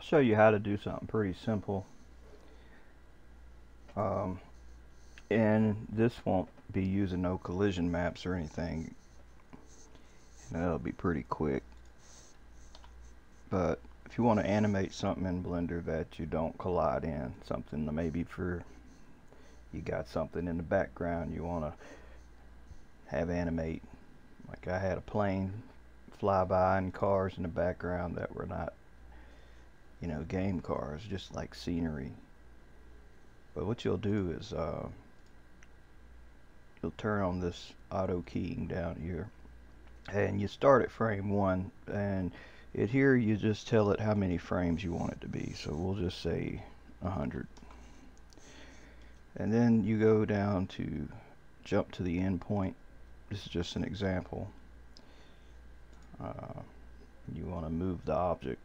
I'll show you how to do something pretty simple. Um, and this won't be using no collision maps or anything. And that'll be pretty quick. But if you want to animate something in Blender that you don't collide in, something maybe for you got something in the background you want to have animate. Like I had a plane fly by and cars in the background that were not, you know, game cars, just like scenery. But what you'll do is uh, you'll turn on this auto keying down here and you start at frame one and it here you just tell it how many frames you want it to be. So we'll just say 100 and then you go down to jump to the end point. This is just an example. Uh, you want to move the object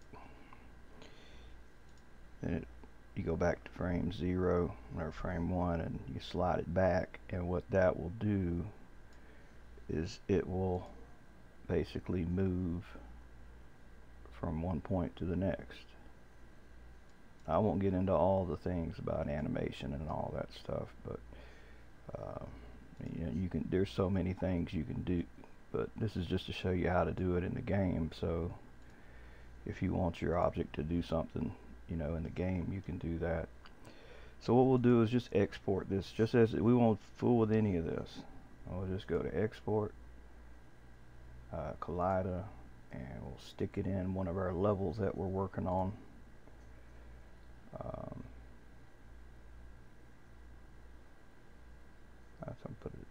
then it, you go back to frame 0 or frame 1 and you slide it back and what that will do is it will basically move from one point to the next. I won't get into all the things about animation and all that stuff, but uh, you, know, you can. There's so many things you can do, but this is just to show you how to do it in the game. So if you want your object to do something, you know, in the game, you can do that. So what we'll do is just export this, just as we won't fool with any of this. We'll just go to export, uh, Collada, and we'll stick it in one of our levels that we're working on. Um, put it.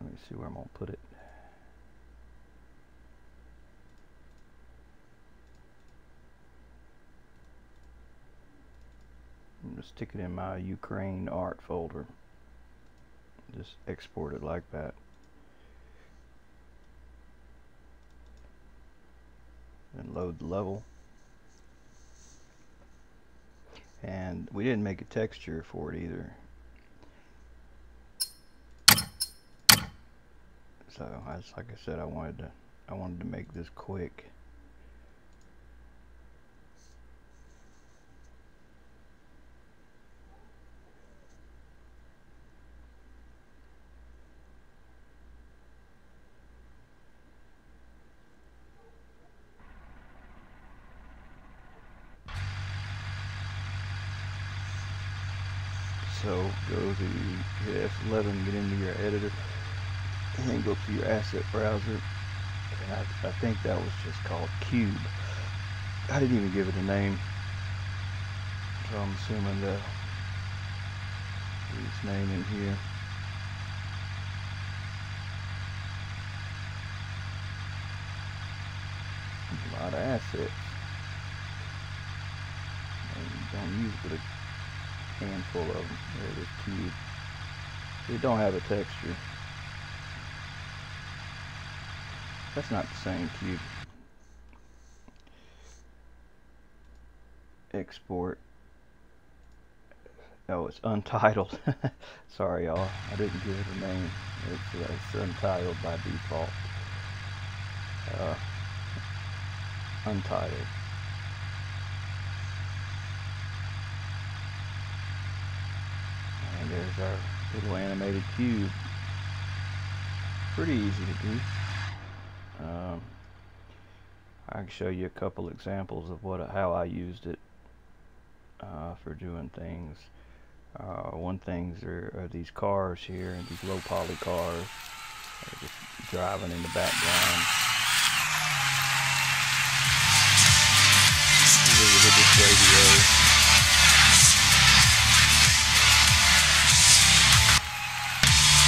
Let me see where I'm gonna put it. I'm just stick it in my Ukraine art folder. Just export it like that. and load the level and we didn't make a texture for it either so as like I said I wanted to I wanted to make this quick So go to hit F11, get into your editor, and then go to your asset browser. And I, I think that was just called Cube. I didn't even give it a name. So I'm assuming that its name in here. A lot of assets. Don't use but a handful of them. There it is, cube. They don't have a texture. That's not the same cube. Export. Oh, it's untitled. Sorry, y'all. I didn't give it a name. It's, uh, it's untitled by default. Uh, untitled. And there's our little animated cube. Pretty easy to do. Um, I can show you a couple examples of what how I used it uh, for doing things. Uh, one things are, are, these cars here, these low poly cars, just driving in the background. Radio.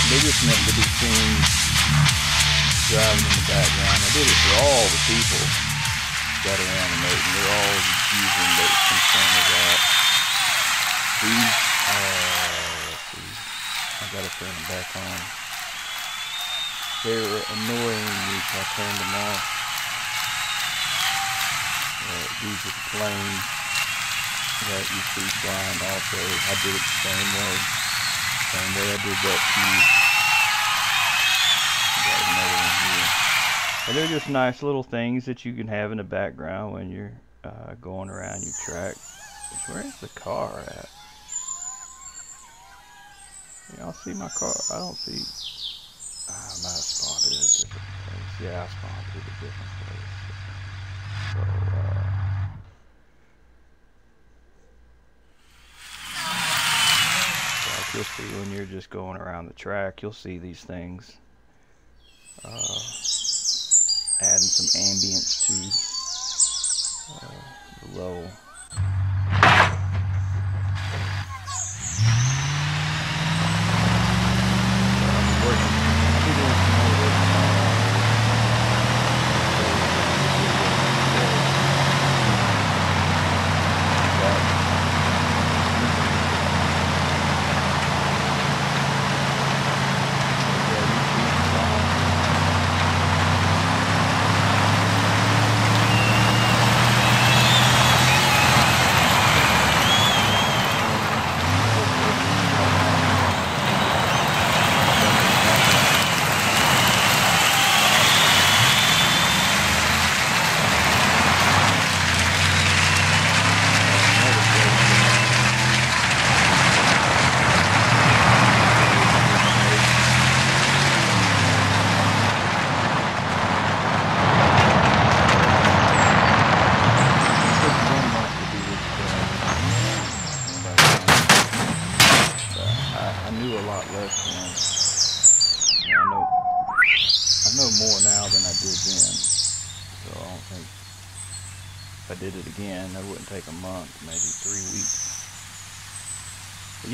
They just meant to be seen driving in the background. I did it for all the people that are animating. They're all using those concern of that. These, uh. I gotta turn them back on. They're annoying me if I turned them off. Uh, these are the planes that you see flying also. I did it the same way. Same way I did that piece. Got And they're just nice little things that you can have in the background when you're uh, going around your track. Where's the car at? Y'all see my car? I don't see. I might have spawned at a different place. Yeah, I spawned at a different place. So, uh, like you'll see when you're just going around the track, you'll see these things. Uh, adding some ambience to uh, the level.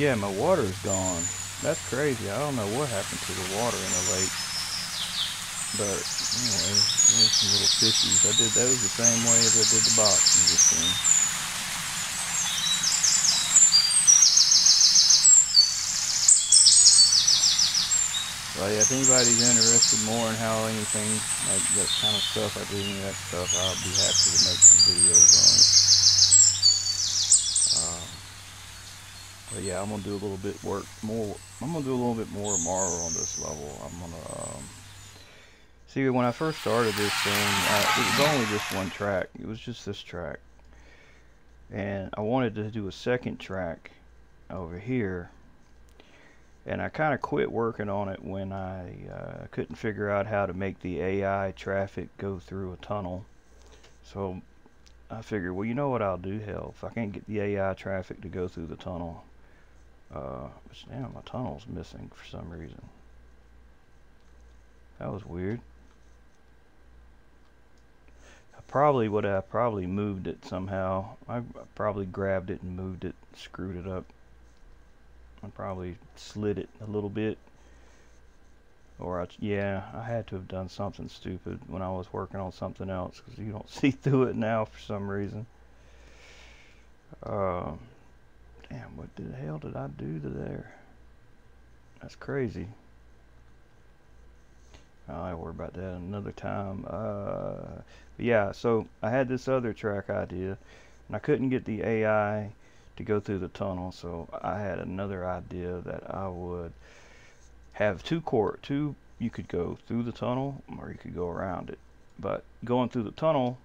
Yeah, my water's gone. That's crazy. I don't know what happened to the water in the lake. But, anyway, there's some little fishies. I did those the same way as I did the box you just seen. Yeah, if anybody's interested more in how anything, like that kind of stuff, I do any of that stuff, I'll be happy to make some videos on it. But yeah, I'm gonna do a little bit work more. I'm gonna do a little bit more tomorrow on this level. I'm gonna um, see when I first started this thing. It was only just one track. It was just this track, and I wanted to do a second track over here. And I kind of quit working on it when I uh, couldn't figure out how to make the AI traffic go through a tunnel. So I figured, well, you know what I'll do? Hell, if I can't get the AI traffic to go through the tunnel, uh, which, damn, my tunnel's missing for some reason. That was weird. I probably would have probably moved it somehow. I probably grabbed it and moved it, screwed it up. I probably slid it a little bit. Or, I, yeah, I had to have done something stupid when I was working on something else because you don't see through it now for some reason. Um, what the hell did I do to there? That's crazy. I'll worry about that another time. Uh, yeah, so I had this other track idea, and I couldn't get the AI to go through the tunnel, so I had another idea that I would have two court, two. You could go through the tunnel, or you could go around it. But going through the tunnel,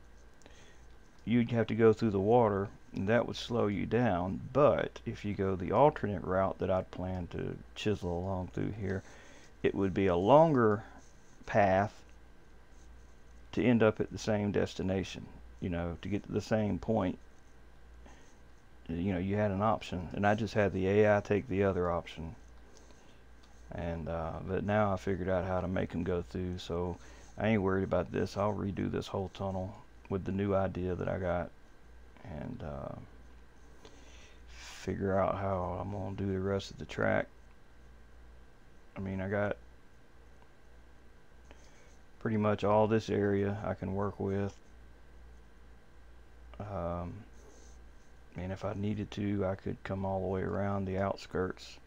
you'd have to go through the water that would slow you down but if you go the alternate route that I'd plan to chisel along through here it would be a longer path to end up at the same destination you know to get to the same point. You know you had an option and I just had the AI take the other option. And uh, but now I figured out how to make them go through so I ain't worried about this. I'll redo this whole tunnel with the new idea that I got and uh, figure out how I'm going to do the rest of the track. I mean, I got pretty much all this area I can work with. Um, and if I needed to, I could come all the way around the outskirts.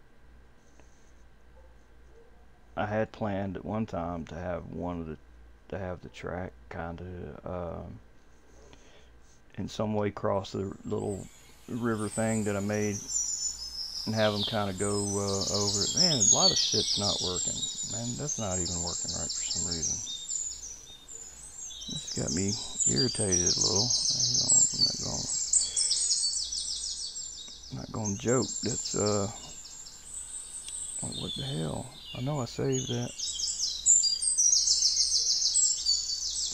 I had planned at one time to have one of the to have the track kind of um, in some way cross the little river thing that I made and have them kind of go uh, over it. Man, a lot of shit's not working. Man, that's not even working right for some reason. This got me irritated a little. I'm not going not gonna joke. That's uh, oh, what the hell? I know I saved that.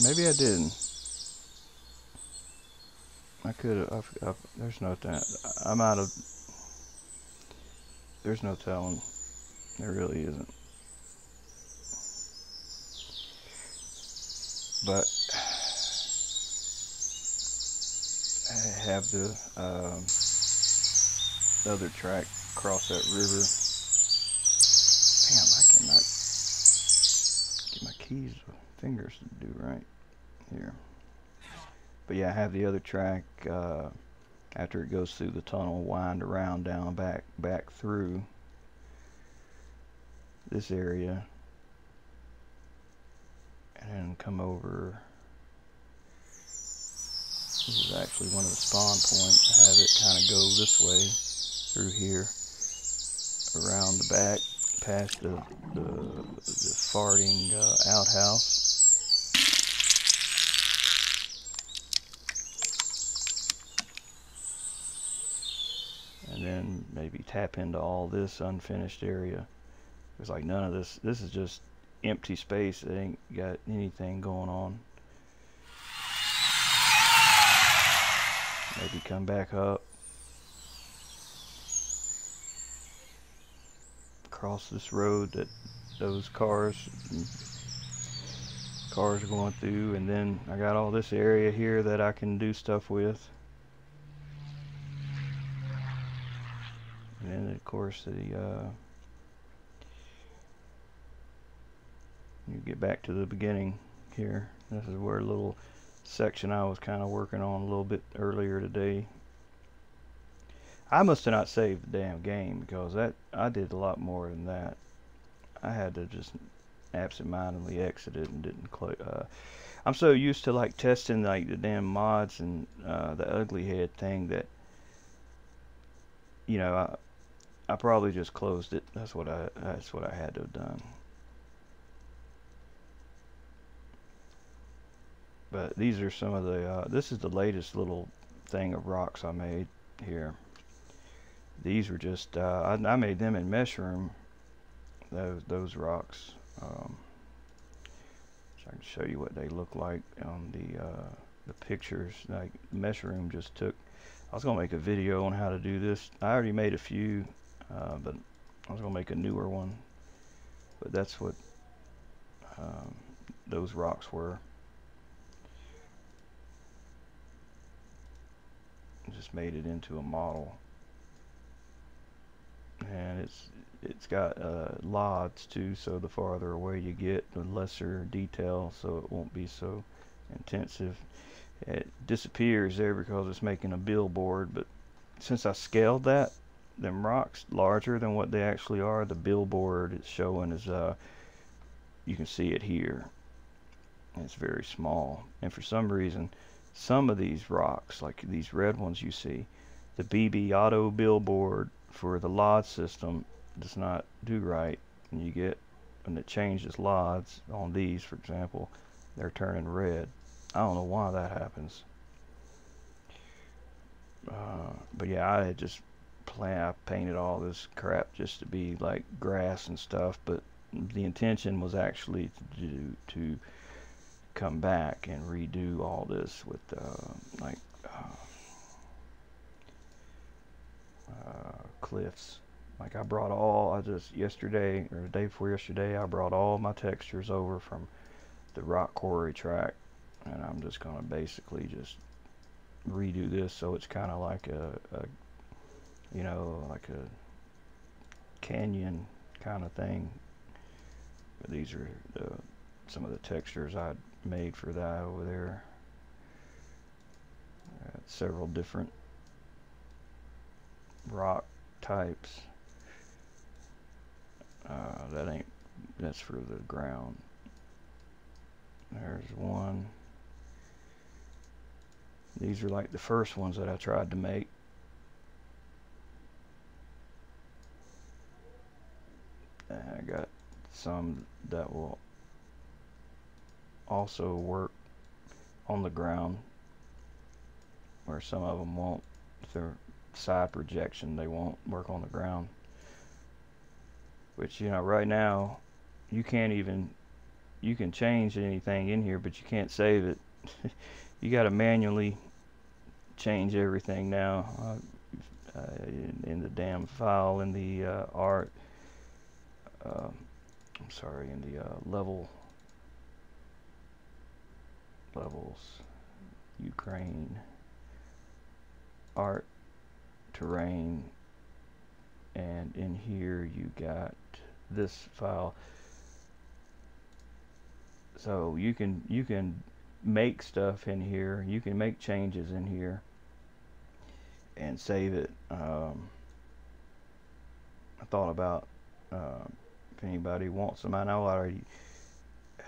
Maybe I didn't. I could have. There's no that. I'm out of. There's no telling. There really isn't. But I have the um, other track across that river. Damn, I cannot get my keys fingers to do right here. But yeah, I have the other track uh, after it goes through the tunnel, wind around down back back through this area and then come over. This is actually one of the spawn points. Have it kind of go this way through here around the back past the, the, the farting uh, outhouse maybe tap into all this unfinished area. It's like none of this, this is just empty space. It ain't got anything going on. Maybe come back up. Across this road that those cars cars are going through and then I got all this area here that I can do stuff with. And of course the uh, you get back to the beginning here. This is where a little section I was kind of working on a little bit earlier today. I must have not saved the damn game because that I did a lot more than that. I had to just absentmindedly exit it and didn't close Uh, I'm so used to like testing like the damn mods and uh, the ugly head thing that you know I probably just closed it. That's what I that's what I had to have done. But these are some of the uh, this is the latest little thing of rocks I made here. These were just uh, I, I, made them in Meshroom. Those those rocks. Um, so I can show you what they look like on the uh, the pictures. Like Meshroom just took. I was gonna make a video on how to do this. I already made a few uh, but I was gonna make a newer one. But that's what um, those rocks were. Just made it into a model. And it's it's got uh, LODs too so the farther away you get the lesser detail so it won't be so intensive. It disappears there because it's making a billboard but since I scaled that them rocks larger than what they actually are. The billboard it's showing is uh you can see it here. It's very small. And for some reason some of these rocks, like these red ones you see, the BB auto billboard for the LOD system does not do right. And you get when it changes LODs on these for example, they're turning red. I don't know why that happens. Uh, but yeah, I just I painted all this crap just to be like grass and stuff but the intention was actually to do to come back and redo all this with uh, like uh, uh, cliffs. Like I brought all I just yesterday or the day before yesterday I brought all my textures over from the rock quarry track and I'm just gonna basically just redo this so it's kind of like a, a you know, like a canyon kind of thing. But these are the, some of the textures I made for that over there. Got several different rock types. Uh, that ain't, that's for the ground. There's one. These are like the first ones that I tried to make. I got some that will also work on the ground where some of them won't if they're side projection they won't work on the ground. Which you know right now you can't even you can change anything in here but you can't save it. You got to manually change everything now uh, uh, in, in, the damn file in the uh, art um, I'm sorry in the uh, level levels Ukraine art terrain and in here you got this file. So you can you can make stuff in here you can make changes in here and save it. Um, I thought about uh, if anybody wants them I know I already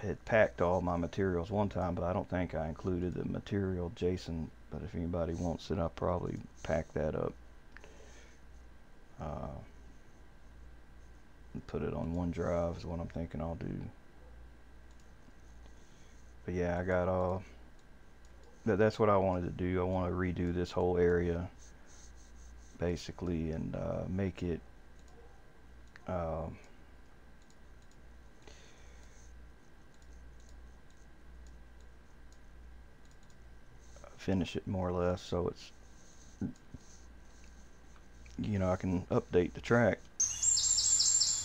had packed all my materials one time but I don't think I included the material JSON. but if anybody wants it I'll probably pack that up uh, put it on OneDrive is what I'm thinking I'll do but yeah I got all that that's what I wanted to do I want to redo this whole area basically and uh, make it um, finish it more or less so it's you know I can update the track.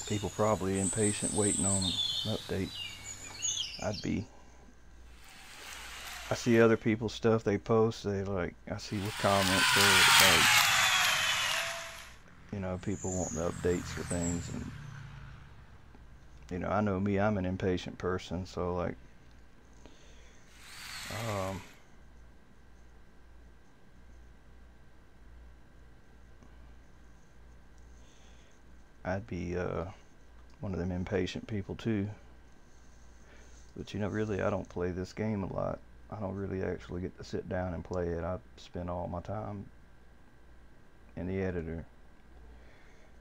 People probably impatient waiting on an update. I'd be I see other people's stuff they post they like I see with comments they like you know people wanting updates for things and you know I know me I'm an impatient person so like um I'd be uh, one of them impatient people too. But you know, really, I don't play this game a lot. I don't really actually get to sit down and play it. I spend all my time in the editor.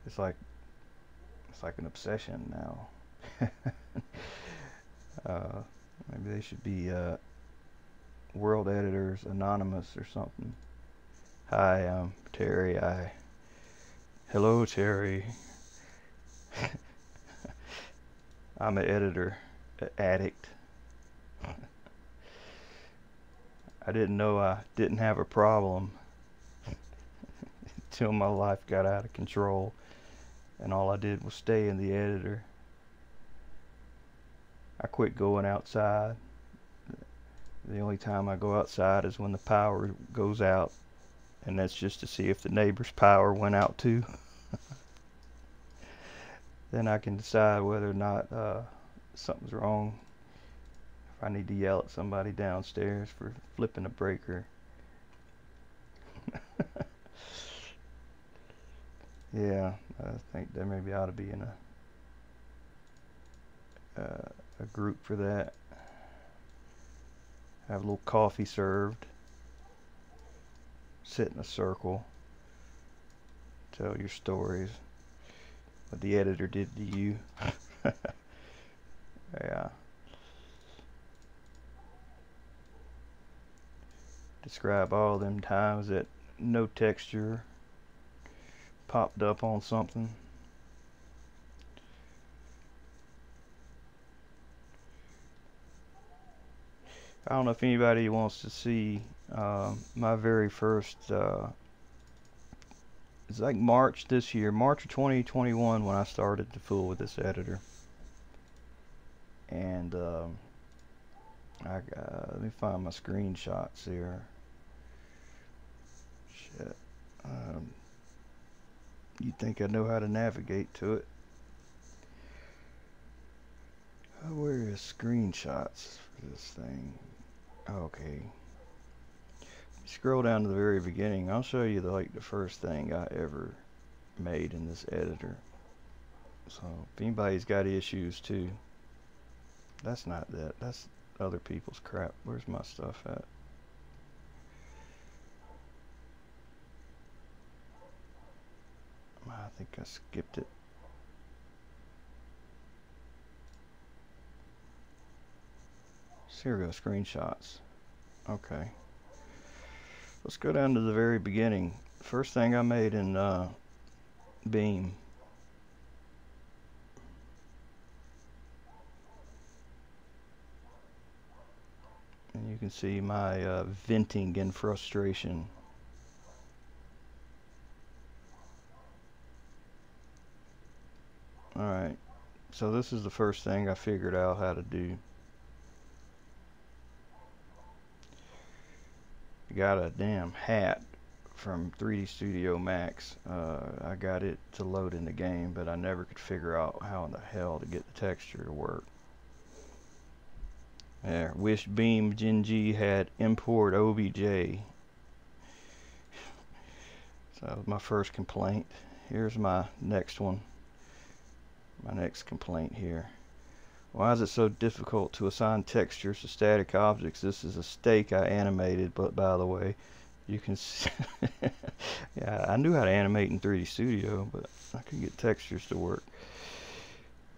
It's like it's like an obsession now. uh, maybe they should be uh, World Editors Anonymous or something. Hi, I'm Terry. I hello Terry. I'm an editor addict. I didn't know I didn't have a problem until my life got out of control and all I did was stay in the editor. I quit going outside. The only time I go outside is when the power goes out and that's just to see if the neighbor's power went out too. Then I can decide whether or not uh, something's wrong. If I need to yell at somebody downstairs for flipping a breaker. yeah, I think there maybe ought to be in a uh, a group for that. Have a little coffee served. Sit in a circle. Tell your stories the editor did to you. yeah. Describe all them times that no texture popped up on something. I don't know if anybody wants to see uh, my very first uh, it's like March this year, March of 2021 when I started to fool with this editor. And um, I uh, let me find my screenshots here. Shit. Um, you think I know how to navigate to it? Oh, where is screenshots for this thing? Okay scroll down to the very beginning, I'll show you the, like the first thing I ever made in this editor. So if anybody's got issues too, that's not that. That's other people's crap. Where's my stuff at? I think I skipped it. So here screenshots. Okay. Let's go down to the very beginning. first thing I made in uh, Beam. And you can see my uh, venting in frustration. Alright, so this is the first thing I figured out how to do. Got a damn hat from 3D Studio Max. Uh, I got it to load in the game, but I never could figure out how in the hell to get the texture to work. There, wish BeamNG had import OBJ. so that was my first complaint. Here's my next one my next complaint here. Why is it so difficult to assign textures to static objects? This is a steak I animated, but by the way, you can see yeah, I knew how to animate in 3D Studio, but I could get textures to work.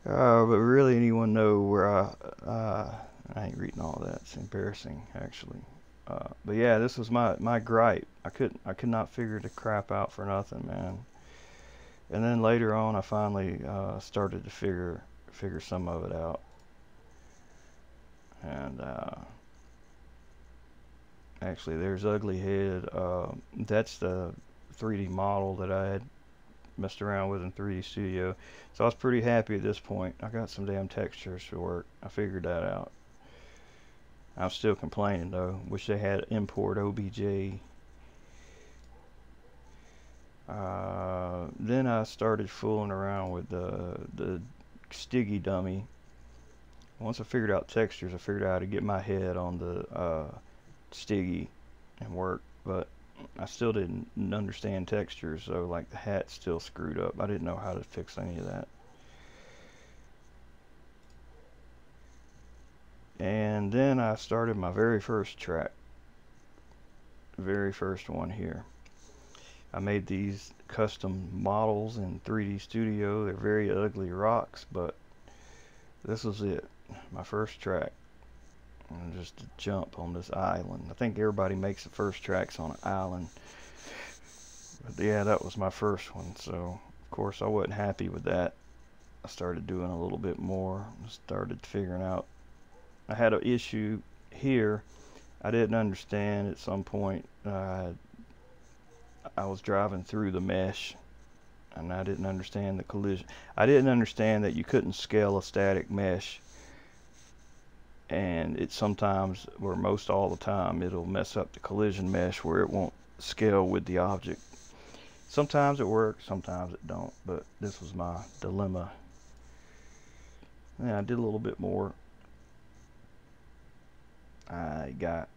Uh, but really, anyone know where I, uh, I ain't reading all that. It's embarrassing, actually. Uh, but yeah, this was my, my gripe. I couldn't, I could not figure the crap out for nothing, man and then later on I finally uh, started to figure figure some of it out and uh, actually there's ugly head uh, that's the 3d model that I had messed around with in 3d studio. So I was pretty happy at this point. I got some damn textures to work. I figured that out. I'm still complaining though. Wish they had import OBJ uh, then I started fooling around with the, the Stiggy dummy. Once I figured out textures, I figured out how to get my head on the uh, Stiggy and work, but I still didn't understand textures, so like the hat's still screwed up. I didn't know how to fix any of that. And then I started my very first track. Very first one here. I made these custom models in 3D Studio. They're very ugly rocks, but this was it. My first track. And just to jump on this island. I think everybody makes the first tracks on an island. But yeah, that was my first one. So, of course, I wasn't happy with that. I started doing a little bit more. Started figuring out. I had an issue here. I didn't understand at some point. Uh, I was driving through the mesh and I didn't understand the collision. I didn't understand that you couldn't scale a static mesh and it sometimes or most all the time it'll mess up the collision mesh where it won't scale with the object. Sometimes it works, sometimes it don't, but this was my dilemma. Yeah, I did a little bit more. I got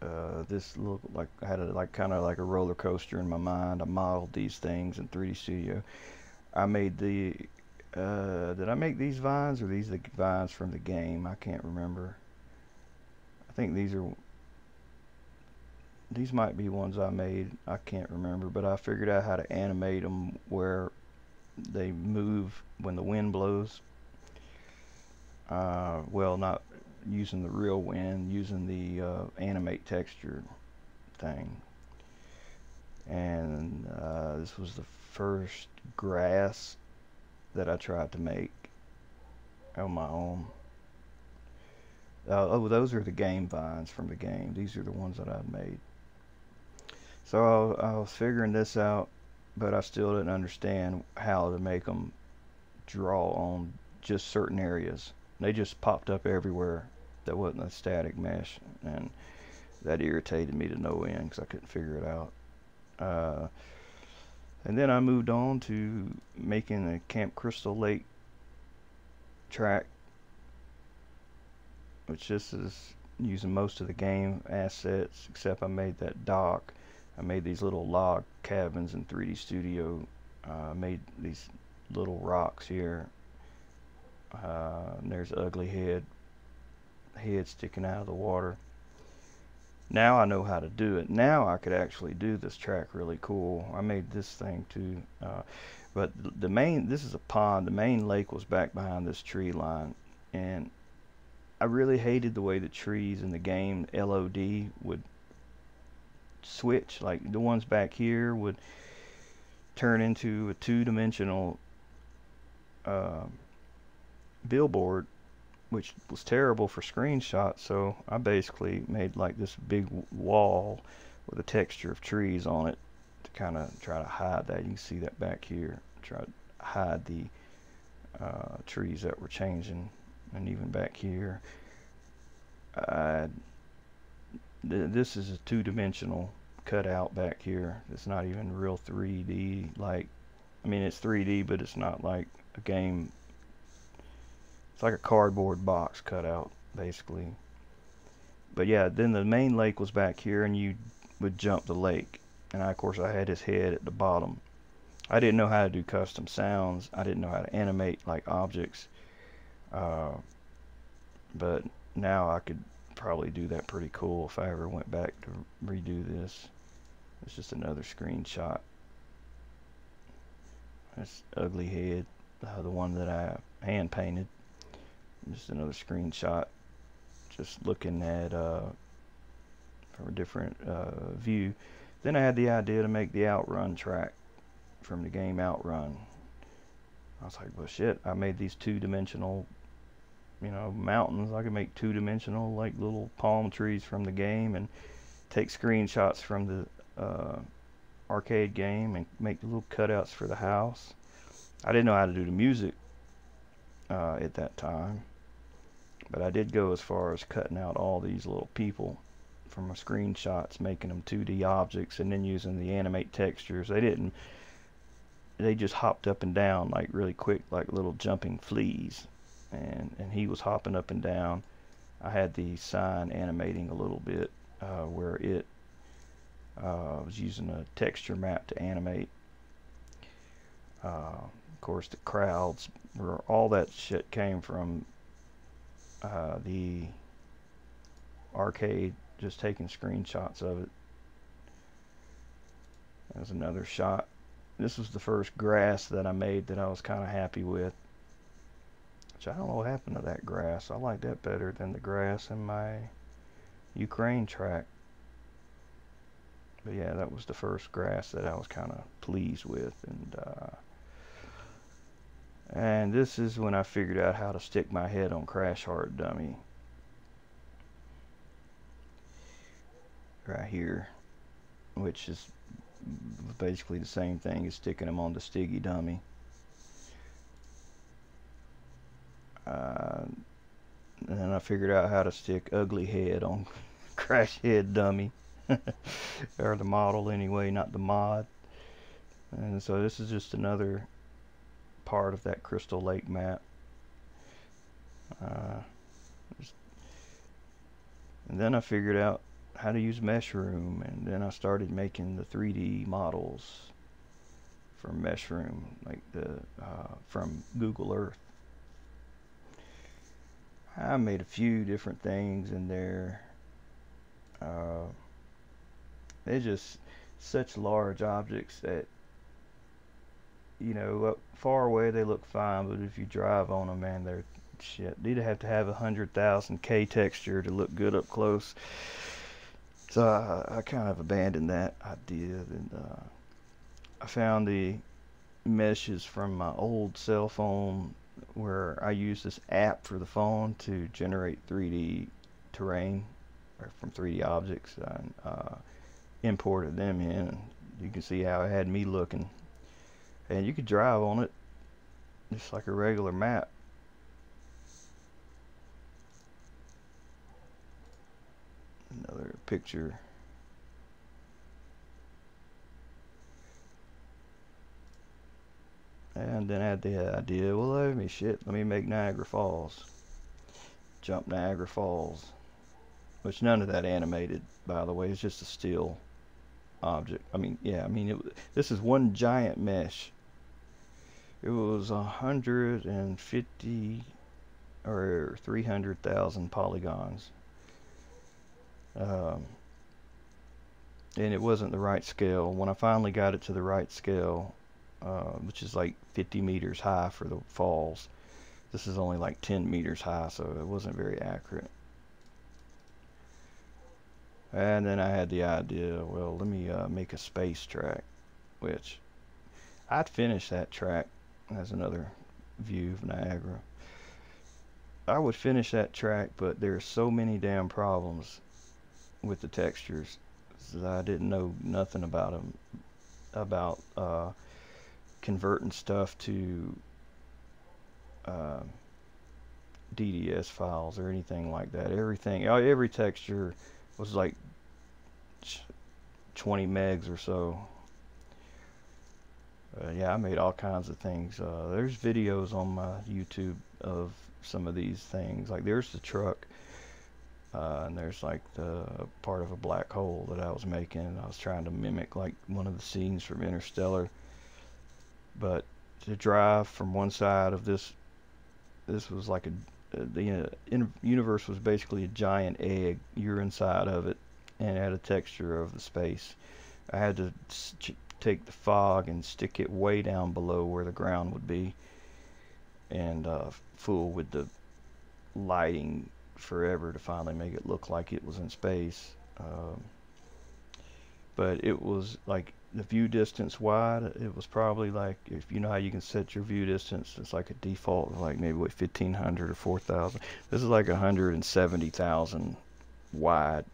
uh, this looked like I had a, like kind of like a roller coaster in my mind. I modeled these things in 3D Studio. I made the uh, did I make these vines or these the vines from the game? I can't remember. I think these are these might be ones I made. I can't remember, but I figured out how to animate them where they move when the wind blows. Uh, well, not using the real wind, using the uh, animate texture thing. And uh, this was the first grass that I tried to make on my own. Uh, oh, those are the game vines from the game. These are the ones that I'd made. So I, I was figuring this out, but I still didn't understand how to make them draw on just certain areas. They just popped up everywhere. That wasn't a static mesh, and that irritated me to no end because I couldn't figure it out. Uh, and then I moved on to making a Camp Crystal Lake track, which this is using most of the game assets, except I made that dock. I made these little log cabins in 3D Studio. I uh, made these little rocks here uh, there's ugly head head sticking out of the water now I know how to do it. Now I could actually do this track really cool. I made this thing too uh, but the main this is a pond. The main lake was back behind this tree line and I really hated the way the trees in the game LOD would switch. Like the ones back here would turn into a two-dimensional uh, billboard, which was terrible for screenshots. So I basically made like this big wall with a texture of trees on it to kind of try to hide that. You can see that back here. Try to hide the uh, trees that were changing, and even back here. I, th this is a two-dimensional cutout back here. It's not even real 3D. Like, I mean, it's 3D, but it's not like a game. It's like a cardboard box cut out, basically. But yeah, then the main lake was back here, and you would jump the lake. And I, of course, I had his head at the bottom. I didn't know how to do custom sounds. I didn't know how to animate like objects. Uh, but now I could probably do that pretty cool if I ever went back to redo this. It's just another screenshot. That's ugly head, uh, the one that I hand painted. Just another screenshot. Just looking at uh, from a different uh, view. Then I had the idea to make the outrun track from the game Outrun. I was like, well, shit, I made these two-dimensional, you know, mountains. I could make two-dimensional, like, little palm trees from the game and take screenshots from the uh, arcade game and make little cutouts for the house. I didn't know how to do the music uh, at that time, but I did go as far as cutting out all these little people from my screenshots, making them 2D objects, and then using the animate textures. They didn't they just hopped up and down like really quick like little jumping fleas. And and he was hopping up and down. I had the sign animating a little bit uh, where it uh, was using a texture map to animate. Uh, of course the crowds were all that shit came from uh, the arcade just taking screenshots of it there's another shot this was the first grass that I made that I was kind of happy with. Which I don't know what happened to that grass. I like that better than the grass in my Ukraine track. But yeah, that was the first grass that I was kind of pleased with. And uh, and this is when I figured out how to stick my head on Crash Hard Dummy. Right here. Which is basically the same thing as sticking them on the Stiggy dummy. Uh, and then I figured out how to stick ugly head on crash head dummy or the model anyway not the mod and so this is just another part of that crystal lake map uh, and then I figured out how to use Meshroom, and then I started making the 3D models from Meshroom, like the uh, from Google Earth. I made a few different things in there. Uh, they're just such large objects that you know far away they look fine, but if you drive on them, man, they're shit. You'd have to have a hundred thousand K texture to look good up close. So I, I kind of abandoned that idea, and uh, I found the meshes from my old cell phone where I use this app for the phone to generate 3D terrain from 3D objects and uh, imported them in you can see how it had me looking and you could drive on it just like a regular map. Another picture. And then I had the idea well let me shit let me make Niagara Falls. Jump Niagara Falls. Which none of that animated by the way it's just a still object. I mean yeah I mean it, this is one giant mesh it was a hundred and fifty or 300,000 polygons um, and it wasn't the right scale. When I finally got it to the right scale, uh, which is like 50 meters high for the falls, this is only like 10 meters high, so it wasn't very accurate. And then I had the idea, well, let me uh, make a space track, which I'd finish that track as another view of Niagara. I would finish that track, but there's so many damn problems with the textures that I didn't know nothing about them, about uh, converting stuff to uh, DDS files or anything like that. Everything, every texture was like 20 megs or so. Uh, yeah, I made all kinds of things. Uh, there's videos on my YouTube of some of these things. Like there's the truck, uh, and there's like the part of a black hole that I was making. I was trying to mimic like one of the scenes from Interstellar. But to drive from one side of this, this was like a the uh, universe was basically a giant egg. You're inside of it, and it had a texture of the space. I had to take the fog and stick it way down below where the ground would be, and uh, fool with the lighting forever to finally make it look like it was in space. Um, but it was like the view distance wide, it was probably like, if you know how you can set your view distance, it's like a default, like maybe what, 1500 or 4000. This is like 170,000 wide.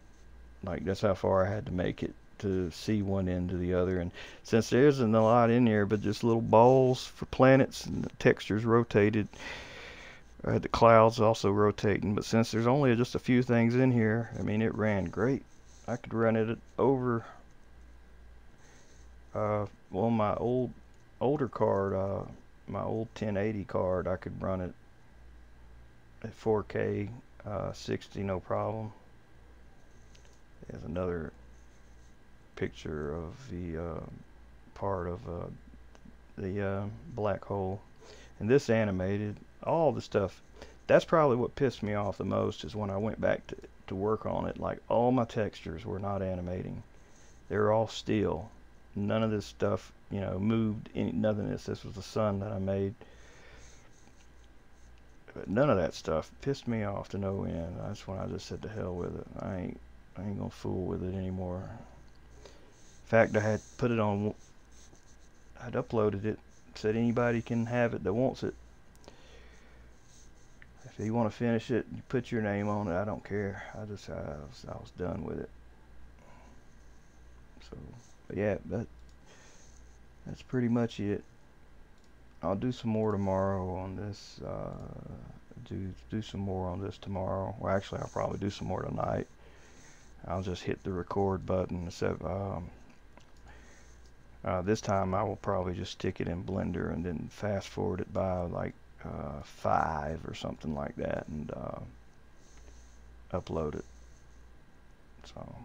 Like that's how far I had to make it to see one end to the other. And since there isn't a lot in there, but just little balls for planets and the textures rotated, uh, the clouds also rotating. But since there's only just a few things in here, I mean, it ran great. I could run it over uh, well, my old older card, uh, my old 1080 card, I could run it at 4K, uh, 60, no problem. There's another picture of the uh, part of uh, the uh, black hole. And this animated, all the stuff, that's probably what pissed me off the most is when I went back to, to work on it. Like all my textures were not animating. They were all still none of this stuff, you know, moved. Any, of this. This was the sun that I made. But none of that stuff pissed me off to no end. That's when I just said to hell with it. I ain't, I ain't gonna fool with it anymore. In fact, I had put it on. I'd uploaded it. Said anybody can have it that wants it. If you want to finish it, you put your name on it. I don't care. I just I was, I was done with it. So. Yeah, that that's pretty much it. I'll do some more tomorrow on this. Uh, do do some more on this tomorrow. Well, actually, I'll probably do some more tonight. I'll just hit the record button. Except, um, uh, this time I will probably just stick it in Blender and then fast forward it by like uh, five or something like that and uh, upload it. So.